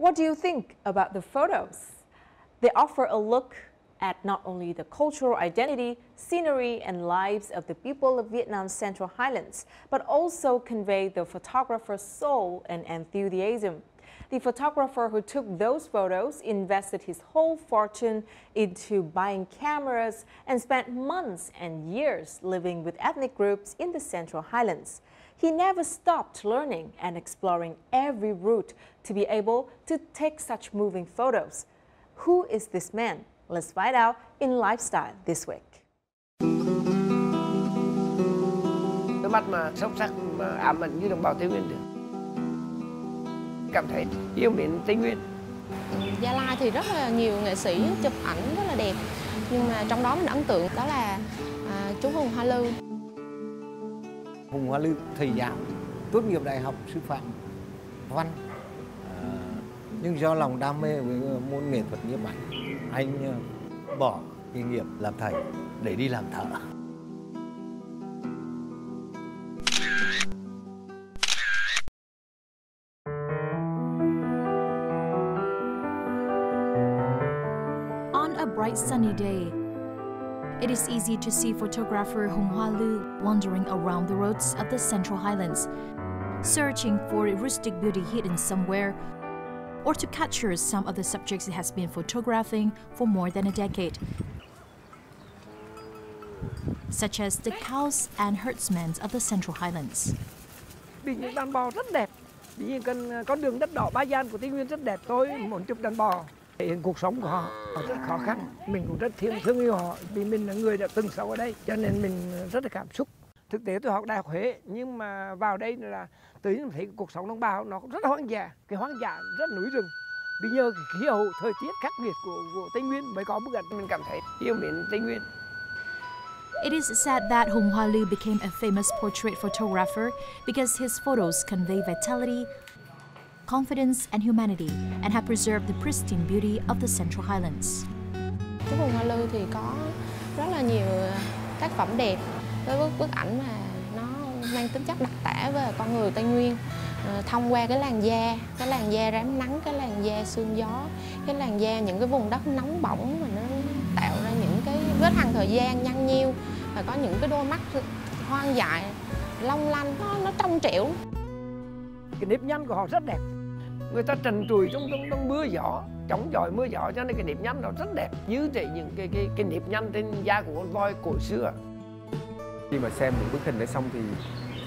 What do you think about the photos? They offer a look at not only the cultural identity, scenery, and lives of the people of Vietnam's Central Highlands, but also convey the photographer's soul and enthusiasm. The photographer who took those photos invested his whole fortune into buying cameras and spent months and years living with ethnic groups in the Central Highlands. He never stopped learning and exploring every route to be able to take such moving photos. Who is this man? Let's find out in Lifestyle this week. Mắt mà sâu sắc mà ám ảnh như đồng bào Tây Nguyên được. Cảm thấy yêu mến Tây Nguyên. Gia Lai thì rất là nhiều nghệ sĩ chụp ảnh rất là đẹp nhưng mà trong đó mình ấn tượng đó là à, chú Hùng Hoa Lư. Hùng Hoa Lư thầy giáo tốt nghiệp đại học sư phạm văn à, nhưng do lòng đam mê với môn nghệ thuật nhiếp ảnh anh ờ, bỏ nghề nghiệp làm thầy để đi làm thợ a bright sunny day, it is easy to see photographer Hung Hua Lu wandering around the roads of the Central Highlands, searching for a rustic beauty hidden somewhere or to capture some of the subjects he has been photographing for more than a decade, such as the cows and herdsmen of the Central Highlands. Đàn bò rất đẹp. Vì con, con đường đất đỏ Ba Gian của Tây Nguyên rất đẹp. Tôi muốn chụp đàn bò. Hiện cuộc sống của họ, họ rất khó khăn. Mình cũng rất thương, thương yêu họ vì mình là người đã từng sống ở đây. Cho nên mình rất là cảm xúc. Thực tế tôi học Đại học Huế nhưng mà vào đây là tự nhiên thấy cuộc sống đồng bào nó rất hoang dã. Cái hoang dã rất núi rừng. Vì nhờ cái khí hậu, thời tiết khắc nghiệt của, của Tây Nguyên mới có bức ảnh mình cảm thấy yêu mến Tây Nguyên. It is said that Hung Hua Lu became a famous portrait photographer because his photos convey vitality, confidence, and humanity, and have preserved the pristine beauty of the Central Highlands. Chú Hùng Hoa Lư thì có rất là nhiều tác phẩm đẹp với bức, bức ảnh mà nó mang tính chất đặc tả về con người Tây Nguyên ờ, thông qua cái làn da, cái làn da rám nắng, cái làn da sương gió, cái làn da những cái vùng đất nóng bỏng mà nó tạo ra những cái vết hằn thời gian nhăn nhiêu và có những cái đôi mắt hoang dại, long lanh, nó, nó trong trẻo. Cái nếp nhăn của họ rất đẹp. Người ta trần trùi trong, trong, trong mưa gió, chống giỏi mưa gió cho nên cái nếp nhăn nó rất đẹp. Như trị những cái cái cái nếp nhăn trên da của con voi cổ xưa. khi mà xem những bức hình đấy xong thì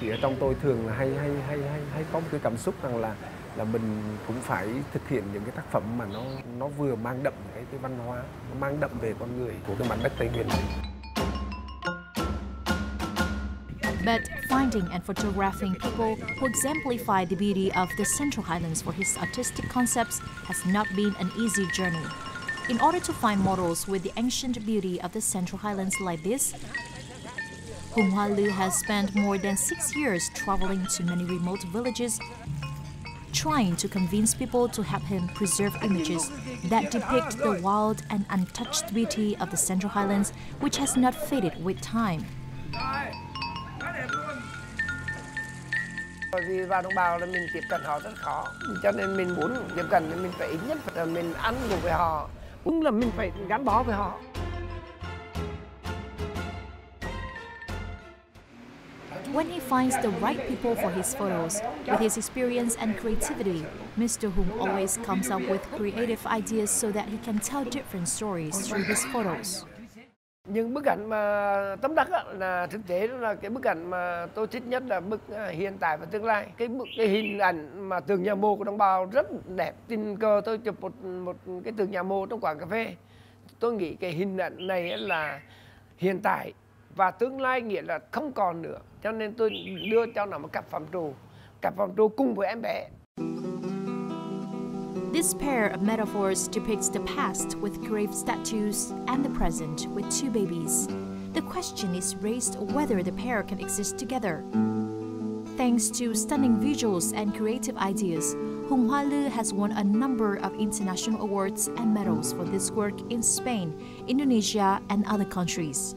thì ở trong tôi thường là hay hay hay hay hay có một cái cảm xúc rằng là là mình cũng phải thực hiện những cái tác phẩm mà nó nó vừa mang đậm cái cái văn hóa nó mang đậm về con người của cái mảnh đất tây nguyên này But finding and photographing people who exemplify the beauty of the Central Highlands for his artistic concepts has not been an easy journey. In order to find models with the ancient beauty of the Central Highlands like this, Hung Lu has spent more than six years traveling to many remote villages, trying to convince people to help him preserve images that depict the wild and untouched beauty of the Central Highlands, which has not faded with time. Bởi vì vào đồng bào là mình tiếp cận họ rất khó Cho nên mình muốn tiếp cận thì mình phải ít nhất là mình ăn với họ Cũng là mình phải gắn bó với họ When he finds the right people for his photos, with his experience and creativity, Mr. Hung always comes up with creative ideas so that he can tell different stories through his photos. Những bức ảnh mà tấm đắc á, là thực tế là cái bức ảnh mà tôi thích nhất là bức à, hiện tại và tương lai. Cái bức cái hình ảnh mà tường nhà mồ của đồng bào rất đẹp tình cờ tôi chụp một một cái tường nhà mồ trong quán cà phê. Tôi nghĩ cái hình ảnh này là hiện tại và tương lai nghĩa là không còn nữa. Cho nên tôi đưa cho nó một cặp phạm trù cặp phạm trù cùng với em bé. This pair of metaphors depicts the past with grave statues and the present with two babies. The question is raised whether the pair can exist together. Thanks to stunning visuals and creative ideas, Hung Hua Lu has won a number of international awards and medals for this work in Spain, Indonesia, and other countries.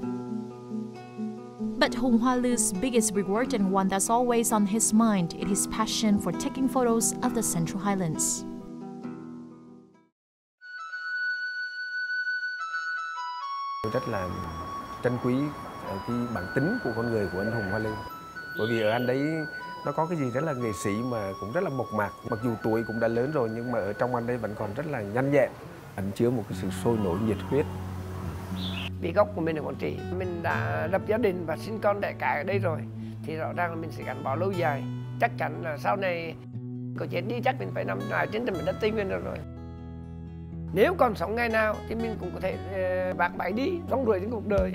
But Hung Hua Lu's biggest reward and one that's always on his mind is his passion for taking photos of the Central Highlands. Tôi rất là trân quý ờ, cái bản tính của con người của anh Hùng Hoa Lư bởi vì ở anh đấy nó có cái gì rất là nghệ sĩ mà cũng rất là mộc mạc. Mặc dù tuổi cũng đã lớn rồi nhưng mà ở trong anh đây vẫn còn rất là nhanh nhẹn. Ẩn chứa một cái sự sôi nổi nhiệt huyết. Vì gốc của mình ở Quảng Trị, mình đã lập gia đình và sinh con đẻ cái ở đây rồi. Thì rõ ràng là mình sẽ gắn bó lâu dài. Chắc chắn là sau này có chết đi chắc mình phải nằm lại trên mình đất Tây Nguyên rồi nếu còn sống ngày nào thì mình cũng có thể uh, bạc bãi đi rong ruổi trên cuộc đời.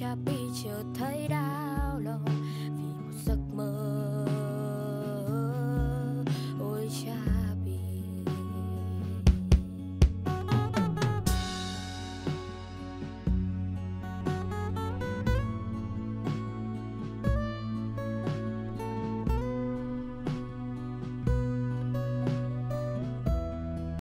chả bị chờ thấy đau lòng.